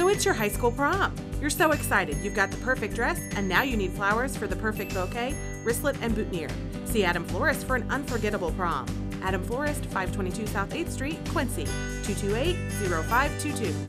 So it's your high school prom. You're so excited. You've got the perfect dress, and now you need flowers for the perfect bouquet, wristlet, and boutonniere. See Adam Florist for an unforgettable prom. Adam Florist, 522 South 8th Street, Quincy, 228 0522.